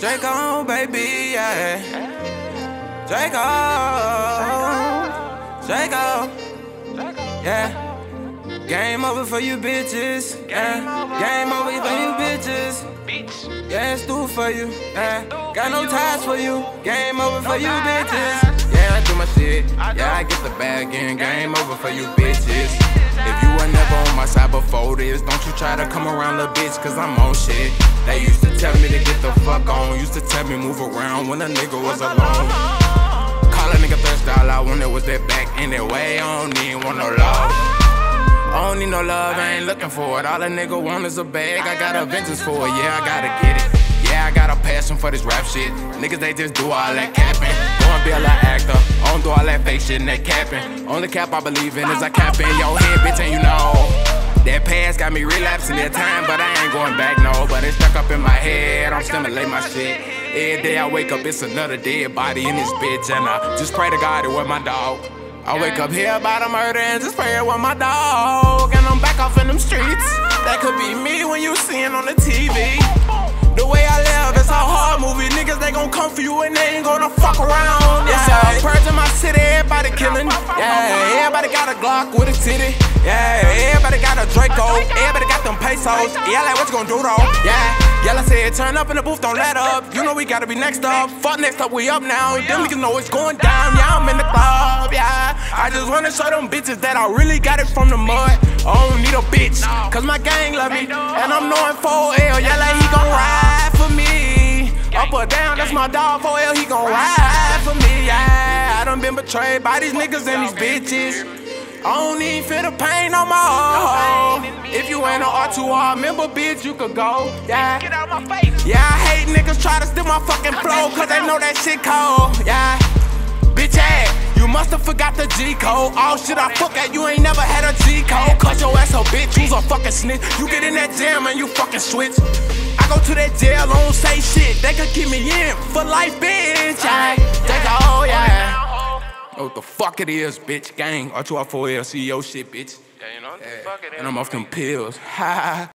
Drako, baby, yeah. Drako, Drako, yeah. Game over for you bitches, yeah. Game over for you bitches. Yeah, it's through for you, yeah. Got no ties for you. Game over for you bitches. Yeah, I do my shit. Yeah, I get the bag in. Game over for you bitches. If you were never on my side before this, don't you try to come around, little bitch, cause I'm on shit. They used to tell me to get the fuck on. Used to tell me move around when a nigga was alone. Call a nigga thirst all when it was that back anyway. I don't even want no love. I don't need no love, I ain't looking for it. All a nigga want is a bag, I got a vengeance for it, yeah, I gotta get it. Yeah, I got a passion for this rap shit. Niggas, they just do all that capping. Go and be a actor. I do that fake shit and that capping. Only cap I believe in is I cap in your head, bitch, and you know. That past got me relapsing that time, but I ain't going back, no. But it's stuck up in my head, I'm stimulating my shit. Every day I wake up, it's another dead body in this bitch, and I just pray to God it was my dog. I wake up here about a murder and just pray it was my dog. And I'm back off in them streets. That could be me when you seeing on the TV. The way I live, it's a hard movie. Niggas, they gon' come for you and they ain't gonna fuck around. Yeah, killing. Yeah, everybody got a Glock with a titty. Yeah, everybody got a Draco. Everybody got them pesos. Yeah, like what you gonna do though? Yeah. Yeah, I said, turn up in the booth, don't let up. You know we gotta be next up. Fuck next up, we up now. Them niggas know it's going down. Yeah, I'm in the club, yeah. I just wanna show them bitches that I really got it from the mud. I don't need a bitch, cause my gang love me. And I'm knowing 4L, yeah, like he gon' ride for me. Up or down, that's my dog 4L, he gon' ride for me, yeah. Done been betrayed by these niggas and these bitches. I don't even feel the pain on my own. If you ain't an R2R member, bitch, you could go. Yeah. Get out my face. Yeah, I hate niggas try to steal my fucking flow, cause they know that shit cold. Yeah. Bitch ass, you must have forgot the G code. All shit I fuck at, you ain't never had a G code. Cause your ass a bitch, you's a fucking snitch. You get in that jam and you fucking switch. I go to that jail, I don't say shit. They could keep me in for life, bitch. Yeah. What the fuck it is, bitch. Gang, R2R4L CEO shit, bitch. Yeah, you know what the fuck it is. And I'm off them pills. Ha